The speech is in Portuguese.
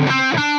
Música